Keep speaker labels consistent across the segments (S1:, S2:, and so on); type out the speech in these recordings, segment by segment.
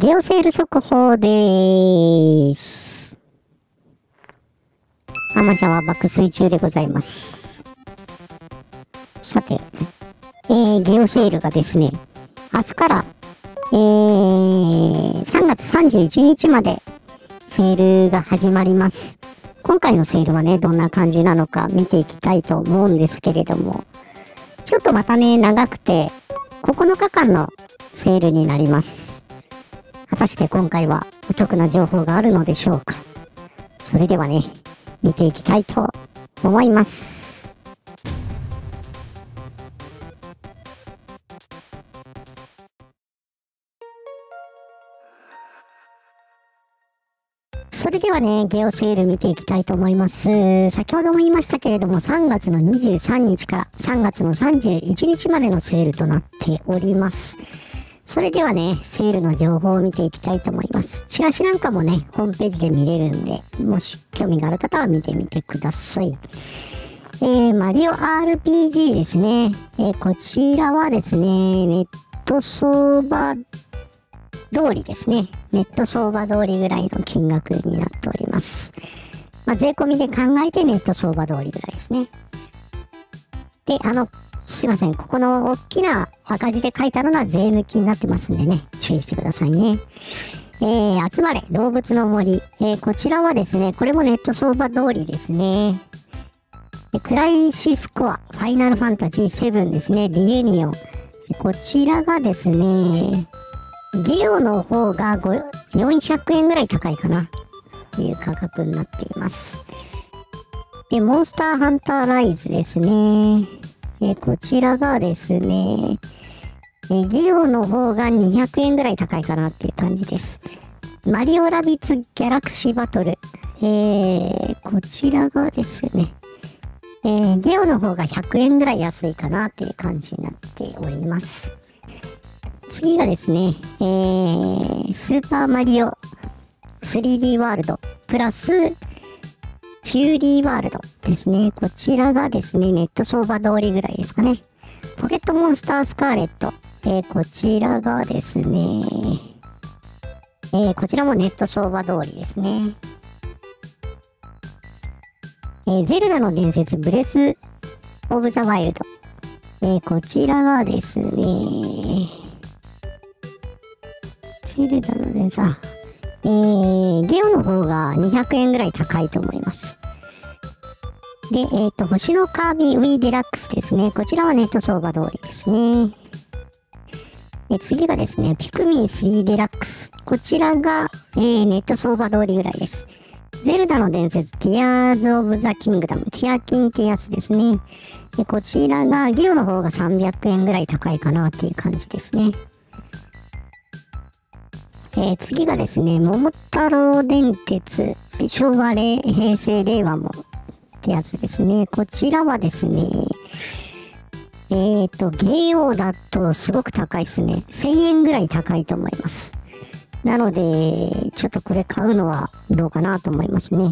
S1: ゲオセール速報でーす。アマちゃんは爆睡中でございます。さて、えー、ゲオセールがですね、明日から、えー、3月31日までセールが始まります。今回のセールはね、どんな感じなのか見ていきたいと思うんですけれども、ちょっとまたね、長くて、9日間のセールになります。果たして今回はお得な情報があるのでしょうか？それではね、見ていきたいと思います。それではね、ゲオセール見ていきたいと思います。先ほども言いましたけれども、3月の23日から3月の31日までのセールとなっております。それではね、セールの情報を見ていきたいと思います。チラシなんかもね、ホームページで見れるんで、もし興味がある方は見てみてください。えー、マリオ RPG ですね。えー、こちらはですね、ネット相場通りですね。ネット相場通りぐらいの金額になっております。まあ、税込みで考えてネット相場通りぐらいですね。で、あの、すいません。ここの大きな赤字で書いてあるのは税抜きになってますんでね、注意してくださいね。えー、集まれ、動物の森。えー、こちらはですね、これもネット相場通りですね。クライシスコア、ファイナルファンタジー7ですね、リユニオン。こちらがですね、ゲオの方が400円ぐらい高いかな、という価格になっています。で、モンスターハンターライズですね。えこちらがですね、えゲオの方が200円ぐらい高いかなっていう感じです。マリオラビッツギャラクシーバトル。えー、こちらがですね、えー、ゲオの方が100円ぐらい安いかなっていう感じになっております。次がですね、えー、スーパーマリオ 3D ワールドプラスフューリーワールドですね。こちらがですね、ネット相場通りぐらいですかね。ポケットモンスタースカーレット。えー、こちらがですね、えー、こちらもネット相場通りですね。えー、ゼルダの伝説ブレス・オブ・ザ・ワイルド。え、こちらがですね、ゼルダの伝説、あ、えー、ゲオの方が200円ぐらい高いと思います。で、えっ、ー、と、星のカービィ Wii デラックスですね。こちらはネット相場通りですね。え次がですね、ピクミン3デラックス。こちらが、えー、ネット相場通りぐらいです。ゼルダの伝説、ティアーズ・オブ・ザ・キングダム。ティアキンってやつですね。でこちらが、ゲオの方が300円ぐらい高いかなっていう感じですね。えー、次がですね、桃太郎電鉄、昭和令、平成、令和もってやつですね。こちらはですね、えっ、ー、と、ゲオだとすごく高いですね。1000円ぐらい高いと思います。なので、ちょっとこれ買うのはどうかなと思いますね。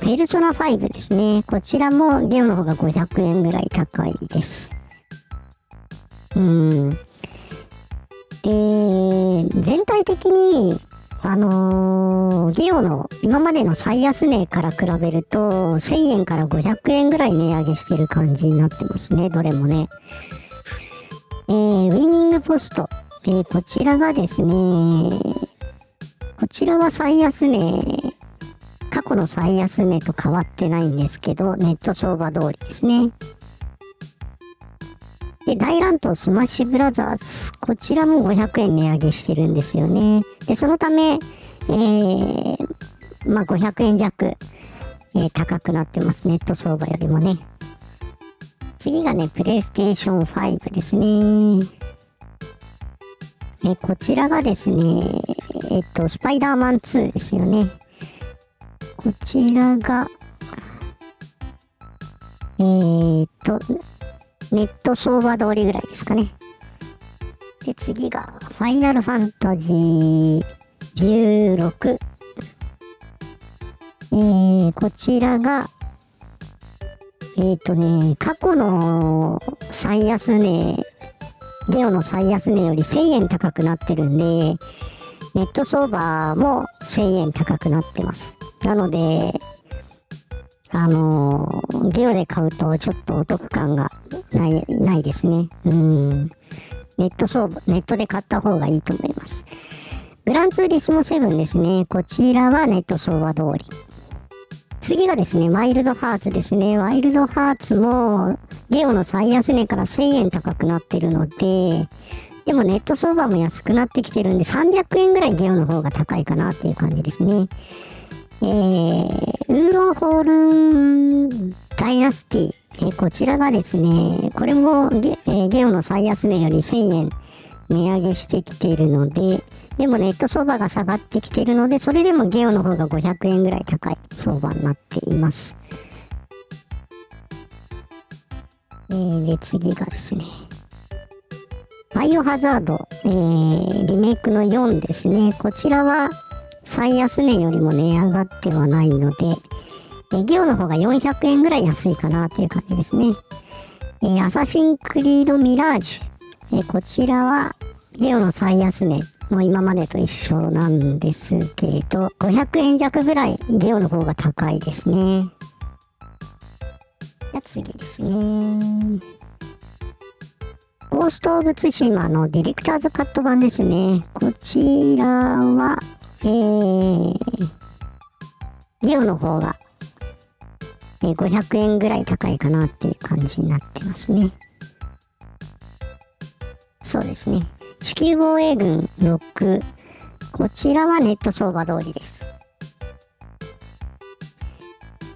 S1: ペルソナ5ですね。こちらもゲオの方が500円ぐらい高いです。うん。で、全体的に、あのー、ゲオの今までの最安値から比べると、1000円から500円ぐらい値上げしてる感じになってますね、どれもね。えー、ウィニングポスト。えー、こちらがですね、こちらは最安値、過去の最安値と変わってないんですけど、ネット相場通りですね。で、大乱闘スマッシュブラザーズ。こちらも500円値上げしてるんですよね。で、そのため、えー、まあ、500円弱、えー、高くなってます。ネット相場よりもね。次がね、プレイステーション5ですね。え、こちらがですね、えっと、スパイダーマン2ですよね。こちらが、えー、っと、ネット相場通りぐらいですかね。で、次が、ファイナルファンタジー16。えー、こちらが、えっ、ー、とね、過去の最安値、ゲオの最安値より1000円高くなってるんで、ネット相場も1000円高くなってます。なので、あのー、ゲオで買うとちょっとお得感がない、ないですね。うん。ネット相場、ネットで買った方がいいと思います。グランツーリスモ7ですね。こちらはネット相場通り。次がですね、ワイルドハーツですね。ワイルドハーツも、ゲオの最安値から1000円高くなってるので、でもネット相場も安くなってきてるんで、300円ぐらいゲオの方が高いかなっていう感じですね。えー、ウーロンホールダイナスティ、えー、こちらがですね、これもゲ,、えー、ゲオの最安値より1000円値上げしてきているので、でもネット相場が下がってきているので、それでもゲオの方が500円ぐらい高い相場になっています。えー、で、次がですね、バイオハザード、えー、リメイクの4ですね。こちらは最安値よりも値上がってはないので、えー、ゲオの方が400円ぐらい安いかなという感じですね。えー、アサシンクリードミラージュ、えー、こちらはゲオの最安値もう今までと一緒なんですけど、500円弱ぐらいゲオの方が高いですね。じゃ次ですね。ゴースト・オブ・ツシマのディレクターズカット版ですね。こちらは、えー、ゲオの方が、えー、500円ぐらい高いかなっていう感じになってますね。そうですね。地球防衛軍6。こちらはネット相場通りです。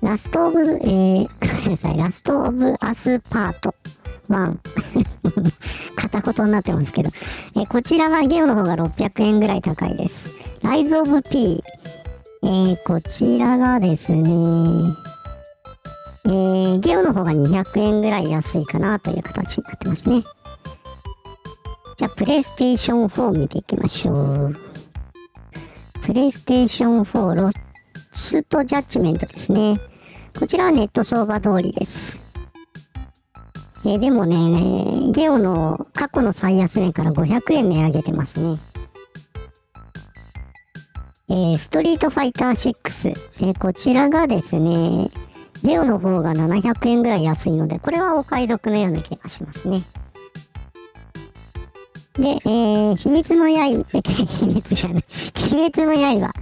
S1: ラストオブ、えー、ごめんなさい、ラストオブアスパート1。片言になってますけど。えー、こちらはゲオの方が600円ぐらい高いです。ライズオブ P。えー、こちらがですね、えー、ゲオの方が200円ぐらい安いかなという形になってますね。じゃあ、プレイステーション4見ていきましょう。プレイステーション4ロストジャッジメントですね。こちらはネット相場通りです。えー、でもね、ゲオの過去の最安値から500円値上げてますね。えー、ストリートファイター6、えー、こちらがですね、ゲオの方が700円ぐらい安いので、これはお買い得のような気がしますね。で、えー、秘密の刃、秘密じゃない。鬼滅の刃。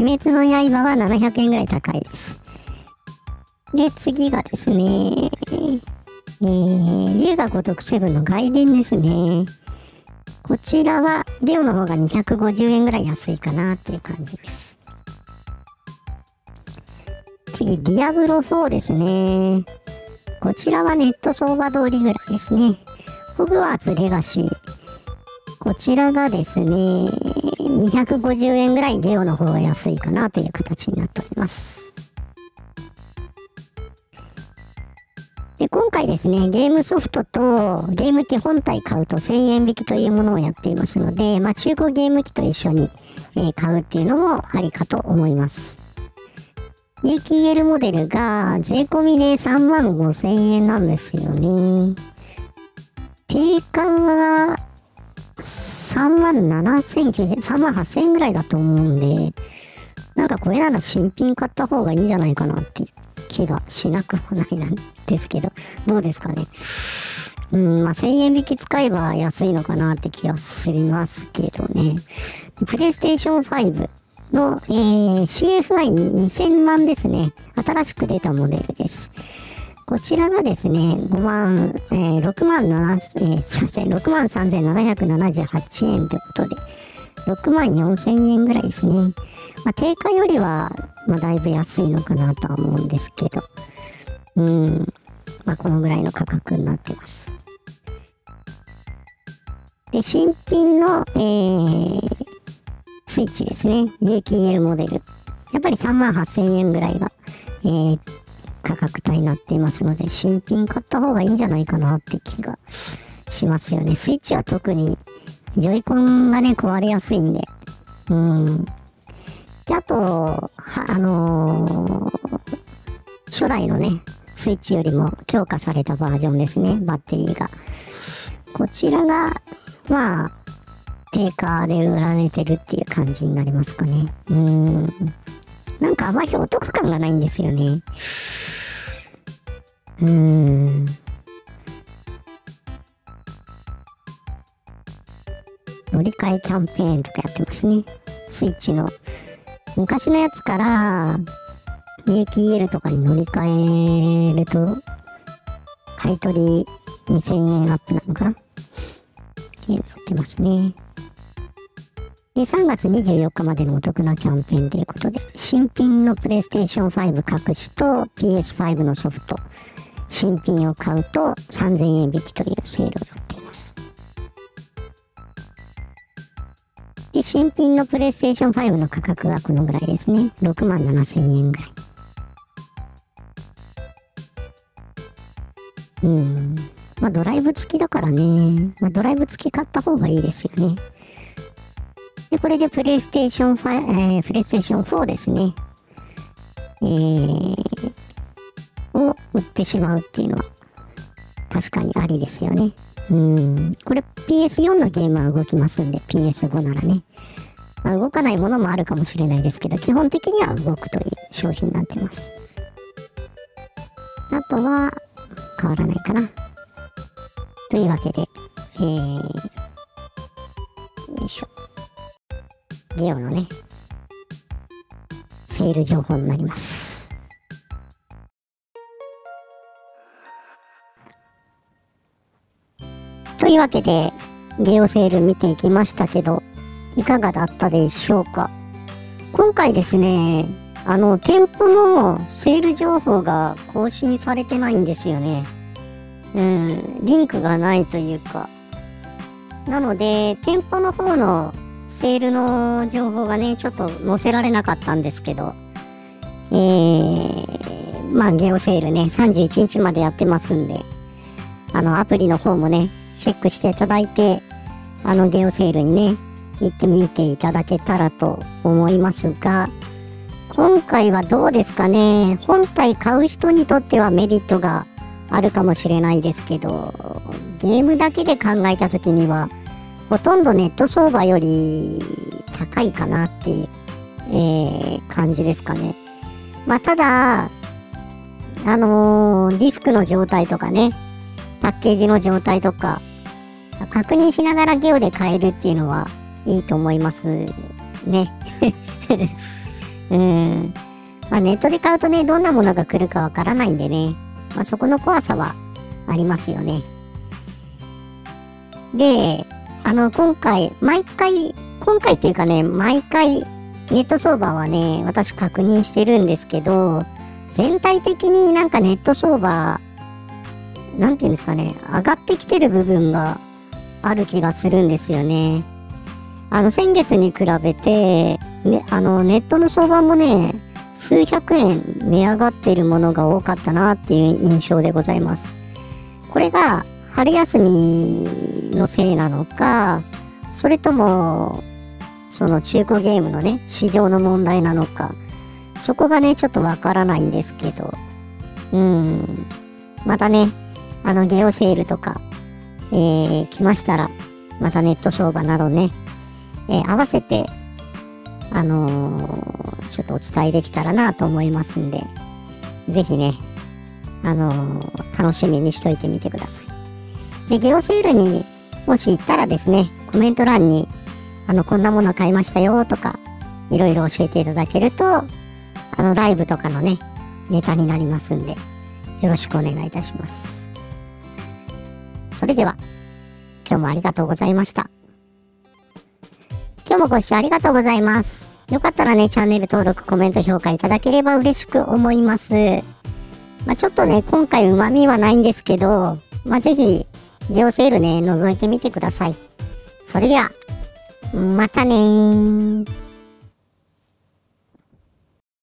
S1: 鬼滅の刃は700円ぐらい高いです。で、次がですね、えー、龍が如くセブンの外伝ですね。こちらは、ゲオの方が250円ぐらい安いかなっていう感じです。次、ディアブロ4ですね。こちらはネット相場通りぐらいですね。ホグワーツレガシー。こちらがですね、250円ぐらいゲオの方が安いかなという形になっております。で今回ですね、ゲームソフトとゲーム機本体買うと1000円引きというものをやっていますので、まあ、中古ゲーム機と一緒に、え、買うっていうのもありかと思います。有機 EL モデルが税込みで3万5000円なんですよね。定価が3万7900 3万8000円ぐらいだと思うんで、なんかこれなら新品買った方がいいんじゃないかなって気がしなくもないなんですけど、どうですかね。うん、まあ1000円引き使えば安いのかなって気がしますけどね。プレイステーション5の、えー、CFI2000 万ですね。新しく出たモデルです。こちらがですね、5万、えー、6万7、えー、すいません、6万3778円ということで、6万4000円ぐらいですね。まあ、定価よりは、まあ、だいぶ安いのかなとは思うんですけど、うん、まあ、このぐらいの価格になってます。で、新品の、えー、スイッチですね。有機 EL モデル。やっぱり3万8000円ぐらいが、えー、価格帯になっていますので、新品買った方がいいんじゃないかなって気がしますよね。スイッチは特に、ジョイコンがね、壊れやすいんで。うん。で、あと、あのー、初代のね、スイッチよりも強化されたバージョンですね、バッテリーが。こちらが、まあ、定価で売られてるっていう感じになりますかね。うーん。なんかあまりお得感がないんですよね。うーん。乗り換えキャンペーンとかやってますね。スイッチの昔のやつから有機 EL とかに乗り換えると買取2000円アップなのかな？ってなってますね。で、3月24日までのお得なキャンペーンということで、新品のプレイステーション5各種と PS5 のソフト、新品を買うと3000円引きというセールをやってで、新品のプレイステーション5の価格がこのぐらいですね。6万7000円ぐらい。うん。まあドライブ付きだからね。まあドライブ付き買った方がいいですよね。で、これでプレイステーション5、えー、プレイステーション4ですね。えー、を売ってしまうっていうのは確かにありですよね。うん。これ PS4 のゲームは動きますんで、PS5 ならね。まあ、動かないものもあるかもしれないですけど、基本的には動くという商品になってます。あとは、変わらないかな。というわけで、えー、よいしょ。ゲオのね、セール情報になります。というわけで、ゲオセール見ていきましたけど、いかがだったでしょうか？今回ですね、あの、店舗のセール情報が更新されてないんですよね。うん、リンクがないというか。なので、店舗の方のセールの情報がね、ちょっと載せられなかったんですけど、えー、まあ、ゲオセールね、31日までやってますんで、あの、アプリの方もね、チェックしていただいて、あの、ゲオセールにね、行ってみていただけたらと思いますが、今回はどうですかね、本体買う人にとってはメリットがあるかもしれないですけど、ゲームだけで考えた時には、ほとんどネット相場より高いかなっていう、えー、感じですかね。まあ、ただ、あのー、ディスクの状態とかね、パッケージの状態とか、確認しながらゲオで買えるっていうのはいいと思いますね。うん。まあ、ネットで買うとね、どんなものが来るかわからないんでね、まあ、そこの怖さはありますよね。で、あの、今回、毎回、今回っていうかね、毎回、ネット相場はね、私確認してるんですけど、全体的になんかネット相場、なんていうんですかね、上がってきてる部分がある気がするんですよね。あの、先月に比べて、ね、あの、ネットの相場もね、数百円値上がってるものが多かったなっていう印象でございます。これが、春休みのせいなのか、それとも、その中古ゲームのね、市場の問題なのか、そこがね、ちょっとわからないんですけど、うん、またね、あのゲオセールとか、えー、来ましたら、またネット相場などね、えー、合わせて、あのー、ちょっとお伝えできたらなと思いますんで、ぜひね、あのー、楽しみにしといてみてください。で、ゲオセールにもし行ったらですね、コメント欄に、あの、こんなもの買いましたよとか、いろいろ教えていただけると、あの、ライブとかのね、ネタになりますんで、よろしくお願いいたします。それでは、今日もありがとうございました。今日もご視聴ありがとうございます。よかったらね、チャンネル登録、コメント、評価いただければ嬉しく思います。まあ、ちょっとね、今回旨味はないんですけど、まあ、ぜひ、ゲオセールね、覗いてみてください。それでは、またねー。